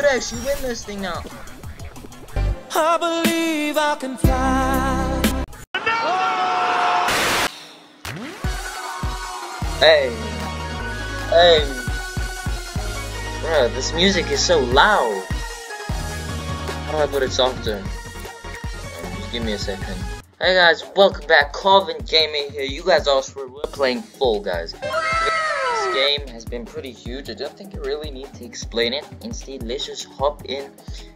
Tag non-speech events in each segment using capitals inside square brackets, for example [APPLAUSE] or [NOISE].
could actually win this thing now. I believe I can fly. Hey. Hey. Bruh, this music is so loud. How do I put it softer? Just give me a second. Hey guys, welcome back. Carven Gaming here. You guys asked for we're playing Fall, Guys. Game has been pretty huge. I don't think I really need to explain it. Instead, let's just hop in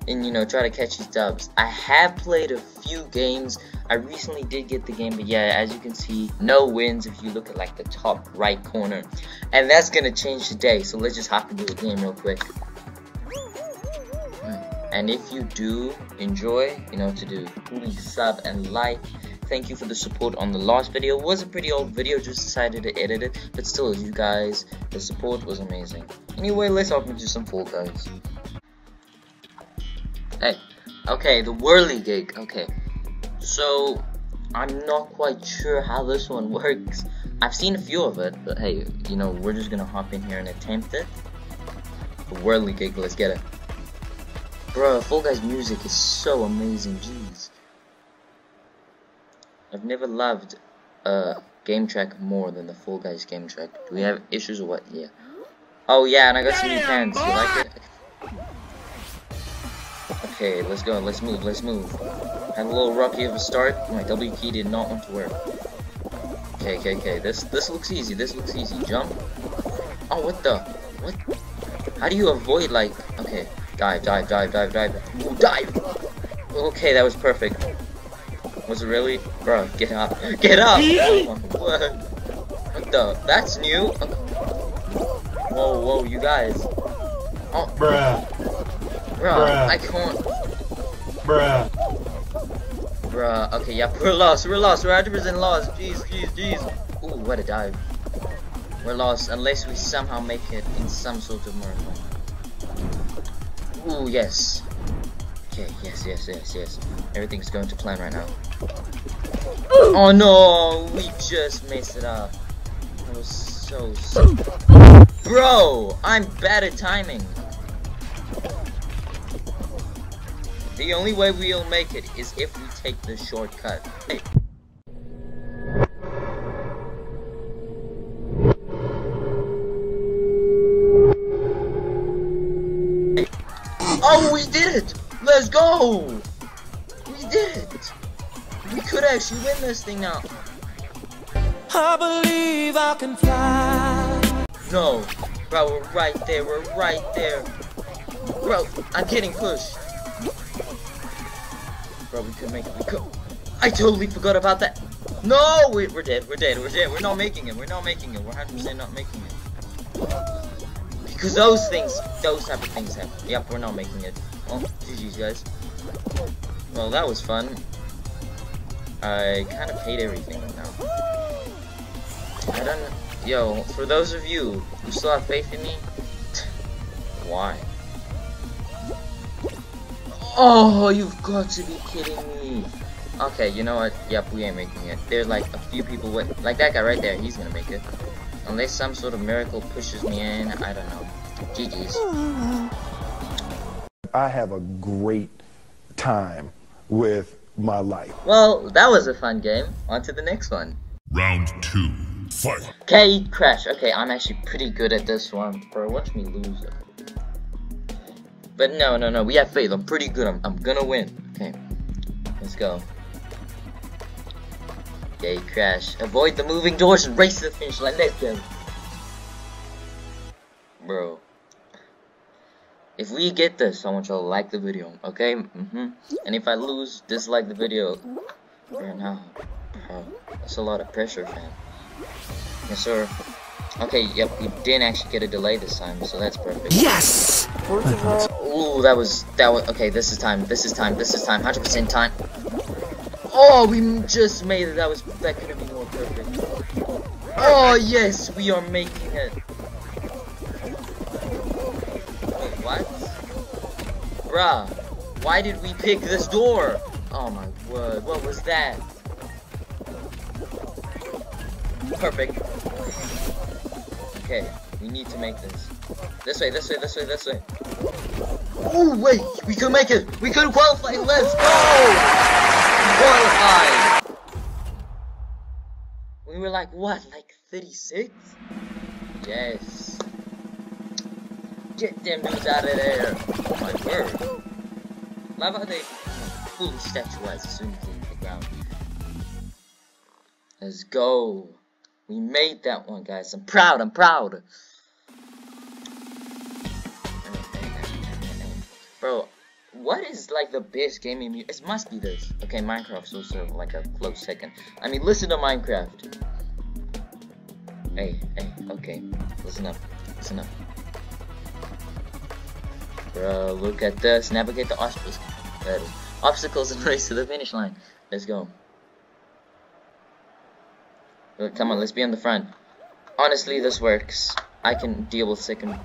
and you know try to catch these dubs. I have played a few games. I recently did get the game, but yeah, as you can see, no wins if you look at like the top right corner. And that's gonna change today. So let's just hop into the game real quick. And if you do enjoy, you know to do. Please sub and like. Thank you for the support on the last video. It was a pretty old video, just decided to edit it. But still, you guys, the support was amazing. Anyway, let's hop into some Fall Guys. Hey, okay, the Whirlygig. Okay, so I'm not quite sure how this one [LAUGHS] works. I've seen a few of it, but hey, you know, we're just gonna hop in here and attempt it. The Whirlygig, let's get it. Bro, Fall Guys music is so amazing, jeez. I've never loved a game track more than the Fall Guys game track. Do we have issues or what? Yeah. Oh yeah, and I got some new pants. You like it? Okay, let's go. Let's move. Let's move. Had a little rocky of a start. My W key did not want to work. Okay, okay, okay. This this looks easy. This looks easy. Jump. Oh, what the? What? How do you avoid like? Okay, dive, dive, dive, dive, dive. Ooh, dive. Okay, that was perfect. Was it really? Bro, get up. [LAUGHS] Get up! What? What the? That's new? Whoa, whoa, you guys. Oh, Bruh, bro, bruh. I can't. bruh. Bruh, okay, yep, we're lost, we're lost, we're 100% lost. Jeez, jeez, jeez. Ooh, what a dive. We're lost unless we somehow make it in some sort of miracle. Ooh, yes. Okay, yes, yes, yes, yes. Everything's going to plan right now. Oh no, we just messed it up. That was so stupid. Bro, I'm bad at timing. The only way we'll make it is if we take the shortcut. Hey. Oh, we did it! Let's go! We did it! We could actually win this thing now. I believe I can fly. No, bro, we're right there. We're right there. Bro, I'm getting pushed. Bro, we could make it. We could. I totally forgot about that. No, we, we're dead. We're dead. We're dead. We're not making it. We're not making it. We're 100% not making it. Because those things, those type of things happen. Yep, we're not making it. Oh, GG's, guys. Well, that was fun. I kind of hate everything right now. I don't. Yo, for those of you who still have faith in me, [LAUGHS] why? Oh, you've got to be kidding me. Okay, you know what? Yep, we ain't making it. There's like a few people with, like that guy right there. He's gonna make it, unless some sort of miracle pushes me in. I don't know. GG's. I have a great time with my life. Well, that was a fun game. On to the next one. Round two. Fight. Okay, Crash. Okay, I'm actually pretty good at this one. Bro, watch me lose it. But no, no, no. We have faith. I'm pretty good. I'm, I'm gonna win. Okay. Let's go. Okay, Crash. Avoid the moving doors and race to the finish line. Let's go. Bro. If we get this, I want y'all to like the video, okay? Mm-hmm. And if I lose, dislike the video. Bro, no. Bro, that's a lot of pressure, fam. Yes, sir. Okay, yep, we didn't actually get a delay this time, so that's perfect. Yes! Ooh, that was, that was, okay, this is time, this is time, this is time, 100% time. Oh, we just made it, that was, that couldn't be more perfect. Oh, yes, we are making it. Bruh, why did we pick this door? Oh my word, what was that? Perfect. Okay, we need to make this. This way, this way, this way, this way. Oh wait, we could make it. We could qualify. Let's go. Qualified. We were like what, like 36? Yes. Get them dudes out of there. Oh my word. How they fully statuized as soon as they hit the ground. Let's go. We made that one, guys. I'm proud. I'm proud. Bro, what is like the best gaming music? It must be this. Okay, Minecraft's also like a close second. I mean, listen to Minecraft. Hey, hey, okay. Listen up. Listen up. Bro, look at this. Navigate the obstacles. Obstacles and [LAUGHS] race to the finish line. Let's go. Look, come on, let's be on the front. Honestly, this works. I can deal with second.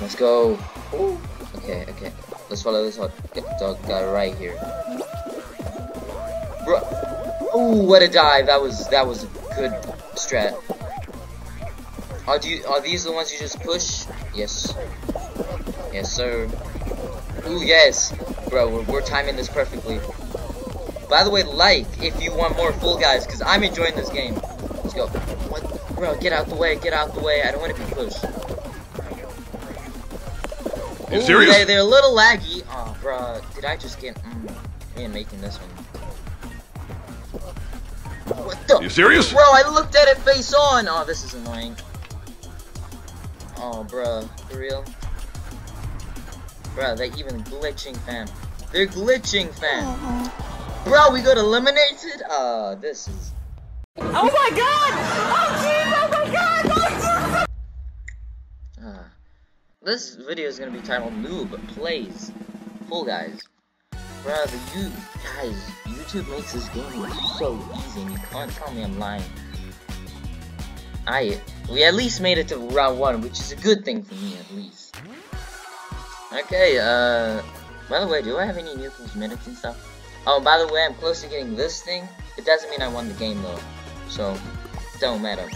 Let's go. Okay, okay. Let's follow this hot dog guy right here. Bro. Ooh, what a dive. That was that was a good strat. Are you are these the ones you just push? Yes. Yes, sir. Ooh, yes. Bro, we're, we're timing this perfectly. By the way, like if you want more Fall Guys, because I'm enjoying this game. Let's go. What? Bro, get out the way, get out the way. I don't want to be pushed. You Ooh, serious? They, they're a little laggy. Oh, bro, did I just get... Mm, man, making this one. What the? You serious? Bro, I looked at it face on. Oh, this is annoying. Oh, bro, For real? Bruh, they even glitching, fam. They're glitching, fam. Bro, we got eliminated? Uh, this is... Oh my god! Oh jeez! Oh my god! Oh, Uh, this video is gonna be titled Noob Plays Fall Guys. Bro, the you guys, YouTube makes this game look so easy and you can't tell me I'm lying. I we at least made it to round one, which is a good thing for me at least. Okay, uh by the way, do I have any new cosmetics and stuff? Oh, by the way, I'm close to getting this thing. It doesn't mean I won the game though. So don't matter.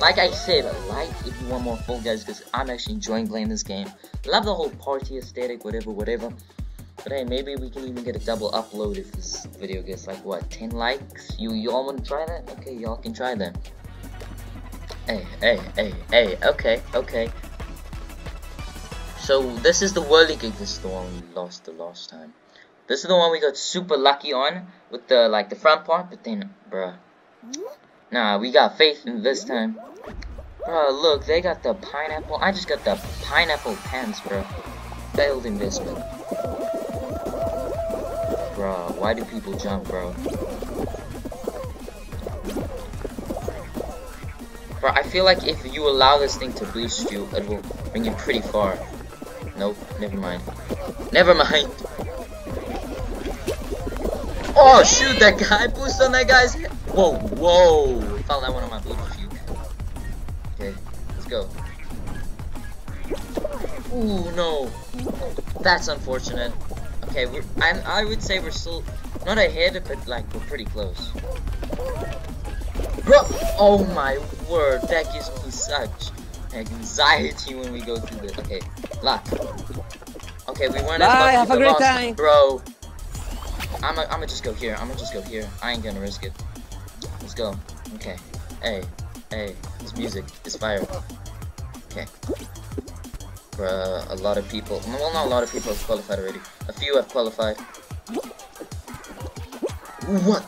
Like I said, like if you want more Fall Guys, because I'm actually enjoying playing this game. Love the whole party aesthetic, whatever, whatever. But hey, maybe we can even get a double upload if this video gets like what, 10 likes? You you all want to try that? Okay, y'all can try that. Hey, hey, hey, hey. Okay, okay. So this is the Whirlygig. This is the one we lost the last time. This is the one we got super lucky on with the like the front part, but then, bruh. Nah, we got faith in this time. Bruh, look, they got the pineapple. I just got the pineapple pants, bruh. Failed investment. Bruh, why do people jump, bro? Bro, I feel like if you allow this thing to boost you, it will bring you pretty far. Nope, never mind. Never mind. Oh shoot, that guy boost on that guy's head. Whoa, whoa. Found that one on my booty shoot. Okay, let's go. Ooh, no. That's unfortunate. Okay, we're, I, I would say we're still not ahead, but like we're pretty close. Bro, oh my word, that gives me such anxiety when we go through this. Okay, lock. Okay, we weren't Bye, as have a great lost. time. Bro, I'm gonna just go here. I'm gonna just go here. I ain't gonna risk it. Let's go. Okay. Hey, hey, this music is fire. Okay. Bruh, a lot of people. Well, not a lot of people have qualified already. A few have qualified. What?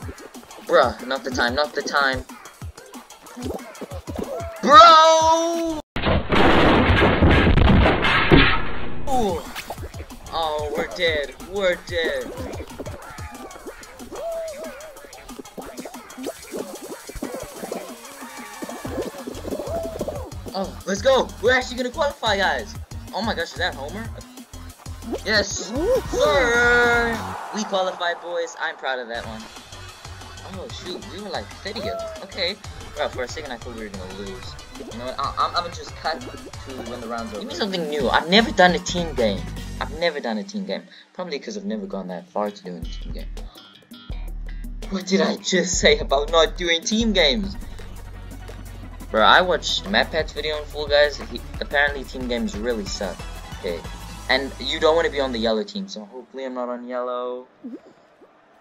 Bruh, not the time, not the time. Bro! Ooh. Oh, we're dead. We're dead. Oh, let's go. We're actually gonna qualify, guys. Oh my gosh, is that Homer? Yes, sir. We qualified, boys. I'm proud of that one. Oh shoot, we were like 30th. Okay. Bro, for a second I thought we were gonna lose. You know what? I I'm, I'm gonna just cut to when the round's over. Give me something new. I've never done a team game. I've never done a team game. Probably because I've never gone that far to doing a team game. What did I just say about not doing team games? Bro, I watched MatPat's video on Fall Guys. He, apparently, team games really suck. Okay, And you don't want to be on the yellow team, so hopefully I'm not on yellow.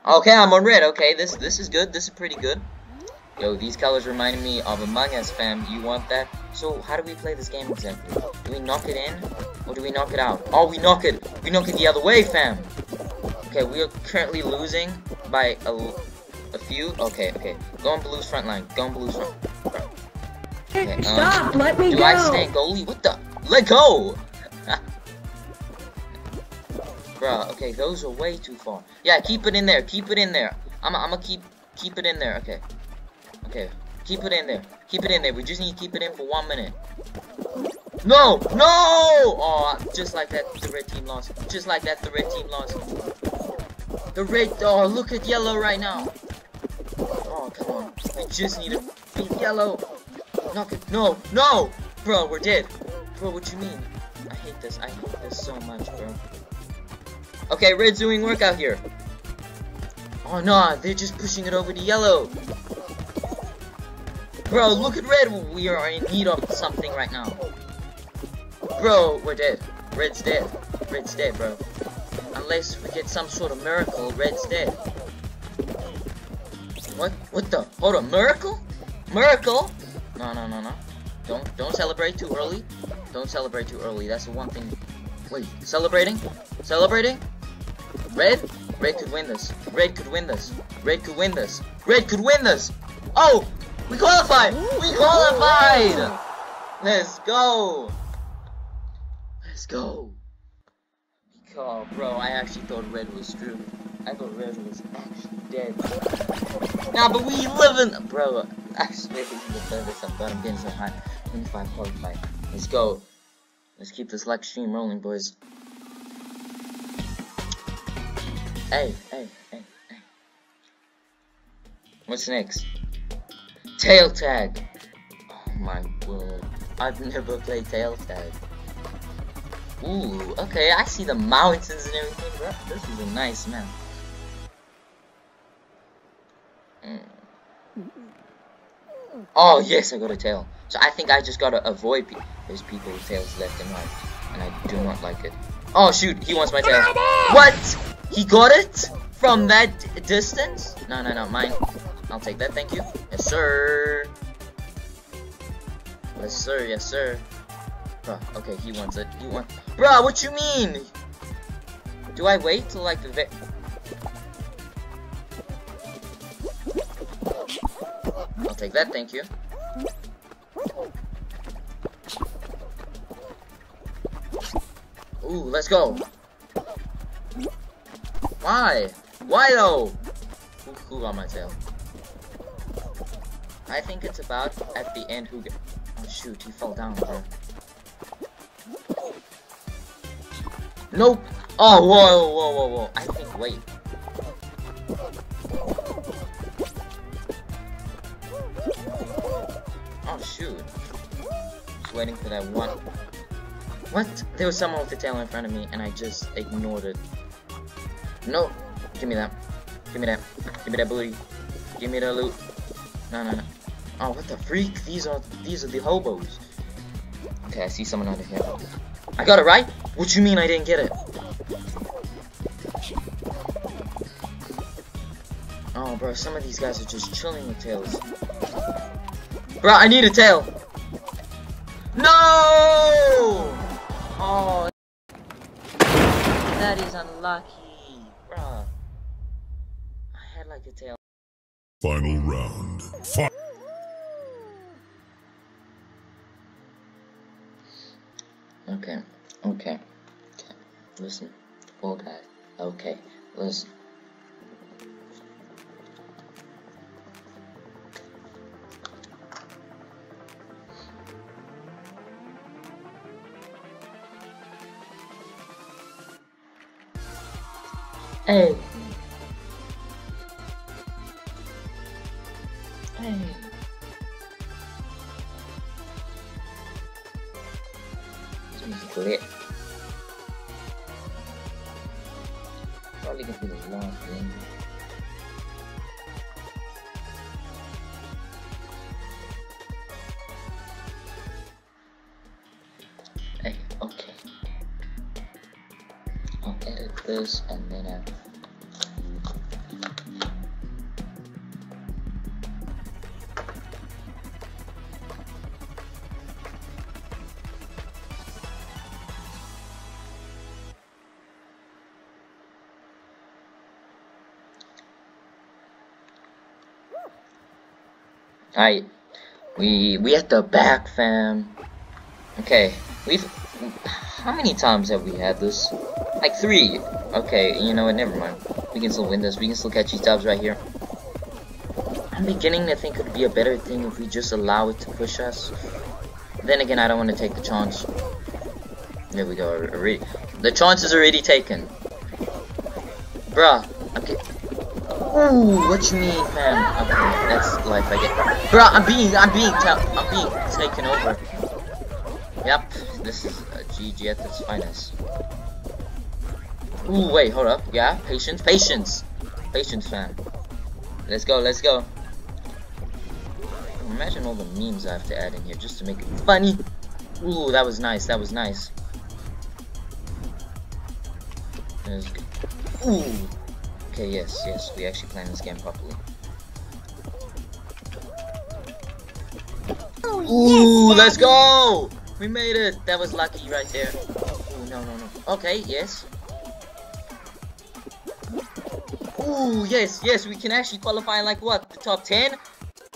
Okay, I'm on red. Okay, this this is good. This is pretty good. Yo, these colors remind me of Among Us, fam. You want that? So, how do we play this game exactly? Do we knock it in? Or do we knock it out? Oh, we knock it. We knock it the other way, fam. Okay, we are currently losing by a, a few. Okay, okay. Go on Blue's front line. Go on Blue's front. Okay, um, Stop! Let me do go! I stay goalie? What the? Let go! [LAUGHS] Bruh, okay, those are way too far. Yeah, keep it in there. Keep it in there. I'm I'm gonna keep keep it in there. Okay. Okay. Keep it in there. Keep it in there. We just need to keep it in for one minute. No! No! Oh, just like that, the red team lost. Just like that, the red team lost. The red. Oh, look at yellow right now. Oh, come on. We just need to beat yellow. Knock it. No! No! Bro, we're dead. Bro, what you mean? I hate this. I hate this so much, bro. Okay, red's doing work out here. Oh no, they're just pushing it over to yellow. Bro, look at red. We are in need of something right now. Bro, we're dead. Red's dead. Red's dead, bro. Unless we get some sort of miracle, red's dead. What? What the? Hold on, miracle? Miracle? No, no, no, no. Don't, don't celebrate too early. Don't celebrate too early. That's the one thing. Wait, celebrating? Celebrating? Red? Red could win this. Red could win this. Red could win this. Red could win this. Oh! We qualified! We qualified! Let's go! Let's go. Oh, bro, I actually thought red was true. I thought red was actually dead. Nah, but we live in... Bro, I swear this is the furthest I've got. I'm getting so high. 25 qualified. Let's go. Let's keep this like stream rolling, boys. Hey, hey, hey, hey. What's next? Tail tag. Oh my word. I've never played tail tag. Ooh, okay, I see the mountains and everything, bro. This is a nice map. Mm. Oh, yes, I got a tail. So I think I just gotta avoid pe those people with tails left and right. And I do not like it. Oh, shoot, he wants my tail. What? He got it? From that distance? No, no, no, mine. I'll take that, thank you. Yes, sir. Yes, sir, yes, sir. Bruh, okay, he wants it. He wants. Bruh, what you mean? Do I wait till like the ve- I'll take that, thank you. Ooh, let's go. Why? Why though? Who, who got my tail? I think it's about at the end who. Oh shoot, he fell down. Nope. Oh, whoa, whoa, whoa, whoa. I think, wait. Oh, shoot. Just waiting for that one. What? There was someone with a tail in front of me, and I just ignored it. No. Give me that. Give me that. Give me that booty. Give me the loot. No, no, no. Oh, what the freak? These are these are the hobos. Okay, I see someone under here. I got it right? What you mean I didn't get it? Oh, bro, some of these guys are just chilling with tails. Bro, I need a tail. No! Oh, that is unlucky, bro. I had like a tail. Final round. Fight. Okay, okay, okay. Listen, full guy. Okay, listen. Hey. Alright, we we at the back, fam. Okay, we've how many times have we had this? Like three. Okay, you know what? Never mind. We can still win this. We can still catch these dubs right here. I'm beginning to think it would be a better thing if we just allow it to push us. Then again, I don't want to take the chance. There we go. Already, the chance is already taken. Bruh, Ooh, what you mean, man? Okay, that's life I get. Bro, I'm being, I'm being, I'm being taken over. Yep, this is uh, a GG at its finest. Ooh, wait, hold up. Yeah, patience, patience, patience, fam. Let's go, let's go. Imagine all the memes I have to add in here just to make it funny. Ooh, that was nice, that was nice. Ooh. Okay, yes, yes, we actually planned this game properly. Oh, Ooh, let's go! [LAUGHS] We made it! That was lucky right there. Ooh, no, no, no. Okay, yes. Ooh, yes, yes, we can actually qualify like what? The top 10?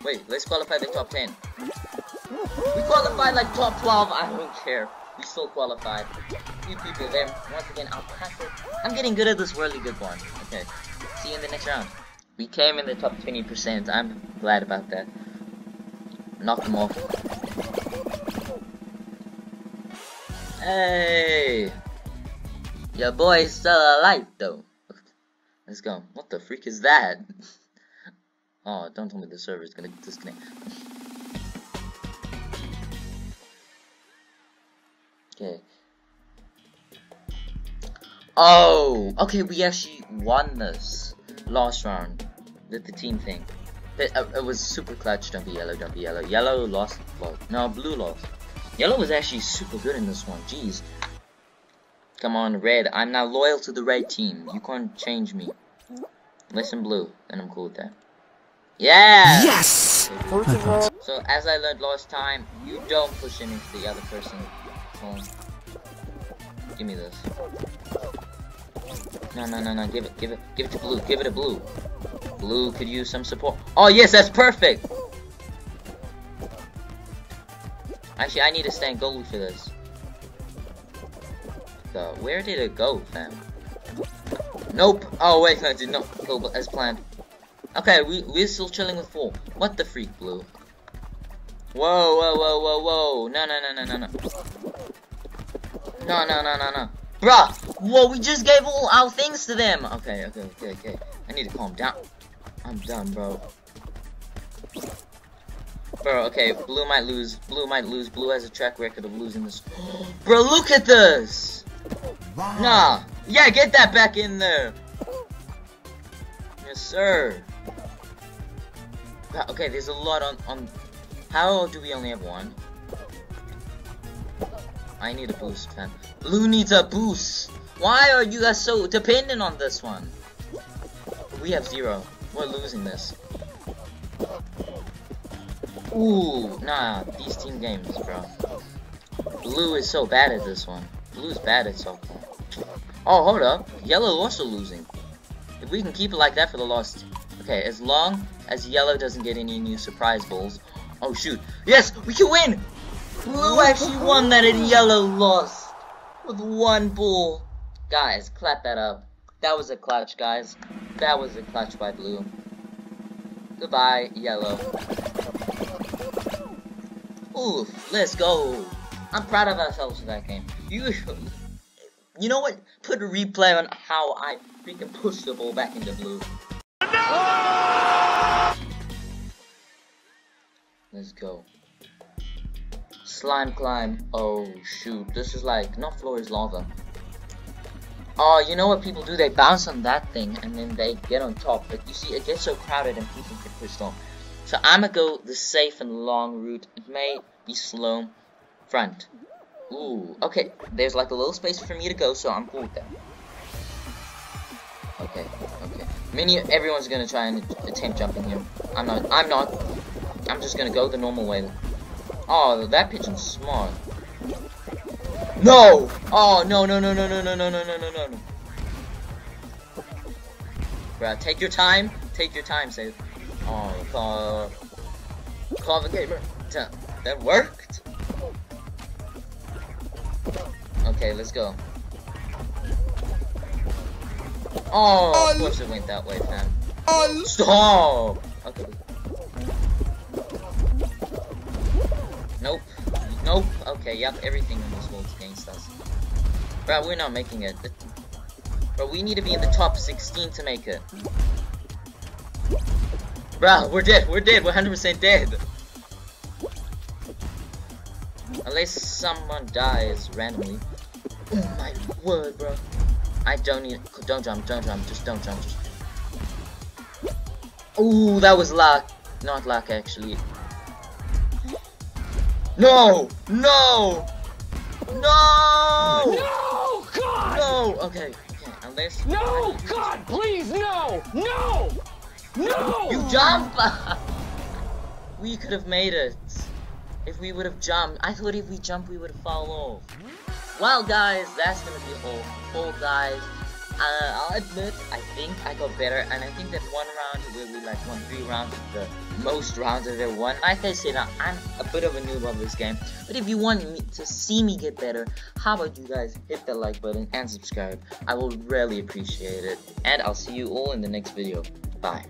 Wait, let's qualify the top 10. We qualified like top 12, I don't care. We still qualified. Few people there. Once again, I'll pass it. I'm getting good at this really good one. Okay. See you in the next round. We came in the top 20%. I'm glad about that. Knock them off. Hey! Your boy's still alive though. Let's go. What the freak is that? [LAUGHS] oh, don't tell me the server is gonna disconnect. Okay. Oh, okay, we actually won this last round with the team thing. It, it was super clutch. Don't be yellow. Don't be yellow. Yellow lost. Well, no, blue lost. Yellow was actually super good in this one. Jeez. Come on, red. I'm now loyal to the red team. You can't change me. Listen, blue. Then I'm cool with that. Yeah. Yes! So as I learned last time, you don't push him into the other person. So, give me this. No, no, no, no. Give it, give it, give it to blue. Give it to blue. Blue could use some support. Oh yes, that's perfect. Actually, I need to stand goalie for this. So, where did it go, fam? Nope. Oh wait, I did not go as planned. Okay, we we're still chilling with four. What the freak, blue? Whoa, whoa, whoa, whoa, whoa! No, no, no, no, no, no. No, no, no, no, no. Bruh! Whoa, we just gave all our things to them! Okay, okay, okay, okay. I need to calm down. I'm done, bro. Bro, okay, blue might lose. Blue might lose. Blue has a track record of losing this. [GASPS] Bro, look at this! Nah. Yeah, get that back in there. Yes, sir. Okay, there's a lot on, on... How do we only have one? I need a boost, man. Blue needs a boost. Why are you guys so dependent on this one? We have zero. We're losing this. Ooh, nah, these team games, bro. Blue is so bad at this one. Blue's bad at something. Oh, hold up. Yellow also losing. If we can keep it like that for the last... Okay, as long as yellow doesn't get any new surprise balls. Oh, shoot. Yes, we can win! Blue actually won that and yellow lost. With one ball. Guys, clap that up. That was a clutch, guys. That was a clutch by blue. Goodbye, yellow. Oof, let's go. I'm proud of ourselves for that game. You, you know what? Put a replay on how I freaking pushed the ball back into blue. Let's go. Slime climb. Oh shoot, this is like not floor is lava. Oh, you know what people do? They bounce on that thing and then they get on top. But you see, it gets so crowded and people get pushed off. So I'ma go the safe and long route. It may be slow. Front. Ooh, okay. There's like a little space for me to go, so I'm cool with that. Okay, okay. Many, everyone's gonna try and attempt jumping here. I'm not, I'm not. I'm just gonna go the normal way. Oh, that pigeon's smart. No! Oh, no, no, no, no, no, no, no, no, no, no, no. Bruh, take your time. Take your time, save. Oh, call, call the gamer. That worked. Okay, let's go. Oh, of course it went that way, fam. Stop! Okay. Nope. Nope. Okay, yep, everything in this world's against us. Bro, we're not making it. Bro, we need to be in the top 16 to make it. Bro, we're dead. We're dead. We're 100% dead. Unless someone dies randomly. Oh my word, bro. I don't need. Don't jump. Don't jump. Just don't jump. Just. Ooh, that was luck. Not luck, actually. No! No! No! No, God! No! Okay, okay. Unless. No, God, please, no! No! No! You jump! [LAUGHS] we could have made it. If we would have jumped. I thought if we jumped, we would have fallen off. Well, guys, that's gonna be all. All, guys. Uh, I'll admit, I think I got better, and I think that one round where we like won three rounds is the most rounds I've ever won. Like I said, I'm a bit of a noob of this game, but if you want me to see me get better, how about you guys hit the like button and subscribe? I will really appreciate it, and I'll see you all in the next video. Bye.